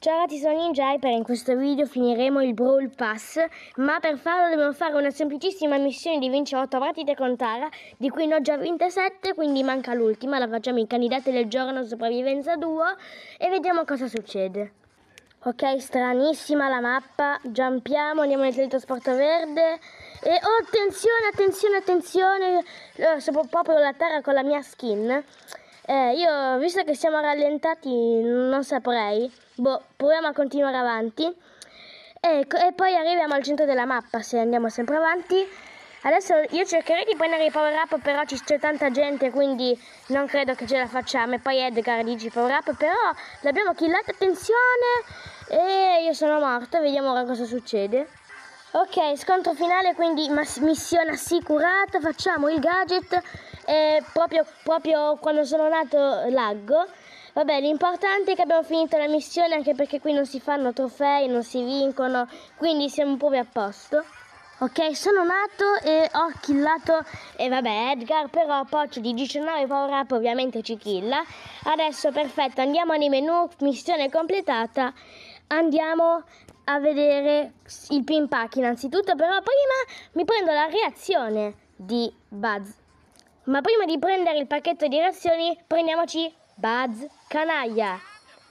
Ciao ragazzi, sono Ninja Hyper in questo video finiremo il Brawl Pass, ma per farlo dobbiamo fare una semplicissima missione di vincere 8 partite con Tara, di cui ne ho già vinte 7, quindi manca l'ultima, la facciamo in candidate del giorno sopravvivenza duo e vediamo cosa succede. Ok, stranissima la mappa, giampiamo, andiamo nel teletrasporto verde e oh, attenzione, attenzione, attenzione, eh, sono proprio la Tara con la mia skin. Eh, io, visto che siamo rallentati, non saprei. Boh, proviamo a continuare avanti. E, e poi arriviamo al centro della mappa se andiamo sempre avanti. Adesso io cercherei di prendere i power up, però c'è tanta gente, quindi non credo che ce la facciamo. E poi Edgar dice power up, però l'abbiamo killato, attenzione! E io sono morto, vediamo ora cosa succede. Ok, scontro finale, quindi missione assicurata, facciamo il gadget e proprio, proprio quando sono nato laggo. Vabbè, l'importante è che abbiamo finito la missione anche perché qui non si fanno trofei, non si vincono, quindi siamo proprio a posto. Ok, sono nato e ho killato, e vabbè Edgar, però Poch di 19 power up ovviamente ci killa. Adesso perfetto, andiamo nei menu, missione completata, andiamo a vedere il pin pack innanzitutto, però prima mi prendo la reazione di Buzz. Ma prima di prendere il pacchetto di reazioni, prendiamoci Buzz Canaglia.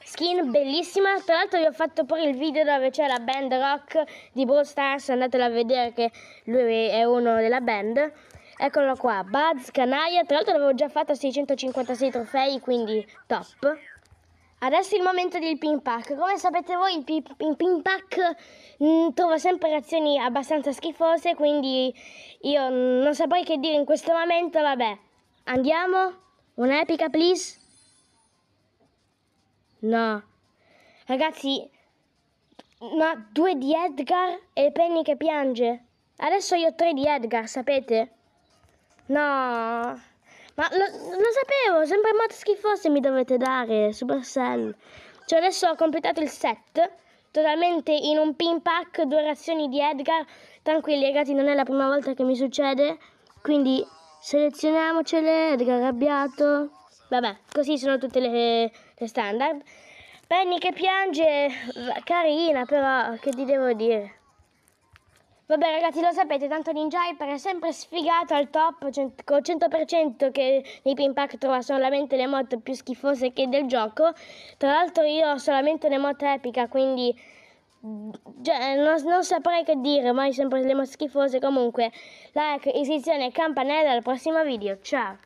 Skin bellissima, tra l'altro vi ho fatto pure il video dove c'è la band rock di Brawl Stars, andatelo a vedere che lui è uno della band. Eccolo qua, Buzz Canaglia, tra l'altro l'avevo già fatto a 656 trofei, quindi top. Adesso è il momento del pin pack. Come sapete voi il pin, pack mm, trova sempre reazioni abbastanza schifose, quindi io non saprei che dire in questo momento, vabbè. Andiamo? Un'epica, please? No. Ragazzi, ma due di Edgar e Penny che piange. Adesso io ho tre di Edgar, sapete? No. Ma lo, lo sapevo, sempre in modo schifoso mi dovete dare, Supercell. Cioè adesso ho completato il set, totalmente in un pin pack, due reazioni di Edgar. Tranquilli ragazzi, non è la prima volta che mi succede. Quindi selezioniamocele, Edgar arrabbiato. Vabbè, così sono tutte le, le standard. Penny che piange, carina però, che ti devo dire. Vabbè ragazzi lo sapete, tanto Ninja Hyper è sempre sfigato al top con 100% che nei pin pack trova solamente le mod più schifose che del gioco. Tra l'altro io ho solamente le mod epica, quindi cioè, non, non, saprei che dire, mai sempre le mod schifose. Comunque, like, iscrizione e campanella al prossimo video. Ciao!